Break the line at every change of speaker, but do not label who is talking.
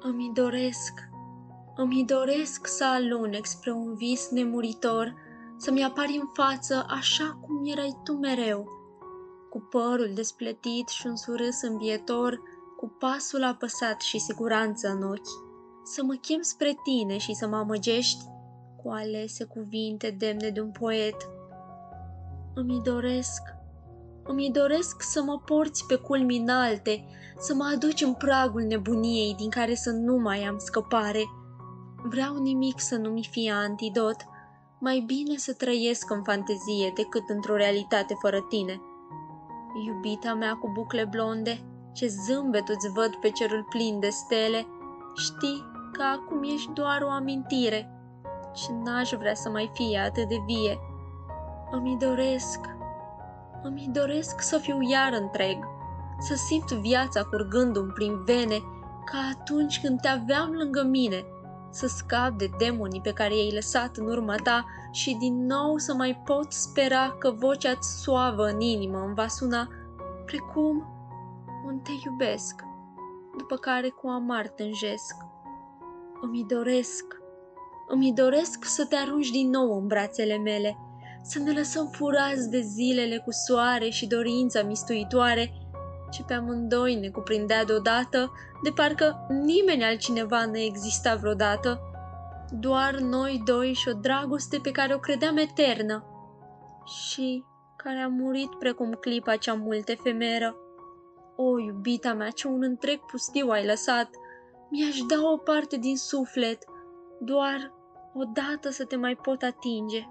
Îmi doresc, îmi doresc să alunec spre un vis nemuritor, să-mi apari în față așa cum erai tu mereu, cu părul despletit și un surâs îmbietor, cu pasul apăsat și siguranță în ochi, să mă chem spre tine și să mă amăgești cu alese cuvinte demne de un poet. Îmi doresc, îmi doresc să mă porți pe culmi înalte, să mă aduci în pragul nebuniei din care să nu mai am scăpare. Vreau nimic să nu mi fie antidot, mai bine să trăiesc în fantezie decât într-o realitate fără tine. Iubita mea cu bucle blonde, ce zâmbet îți văd pe cerul plin de stele, știi că acum ești doar o amintire și n-aș vrea să mai fie atât de vie. Îmi doresc, îmi doresc să fiu iar întreg, să simt viața curgându-mi prin vene, ca atunci când te aveam lângă mine, să scap de demonii pe care i-ai lăsat în urma ta și din nou să mai pot spera că vocea-ți suavă în inimă îmi va suna precum un te iubesc, după care cu amar tânjesc. Îmi doresc, îmi doresc să te arunci din nou în brațele mele, să ne lăsăm furați de zilele cu soare și dorința mistuitoare, ce pe amândoi ne cuprindea deodată, de parcă nimeni altcineva nu exista vreodată, doar noi doi și o dragoste pe care o credeam eternă și care a murit precum clipa cea mult efemeră. O, iubita mea, ce un întreg pustiu ai lăsat! Mi-aș da o parte din suflet, doar odată să te mai pot atinge.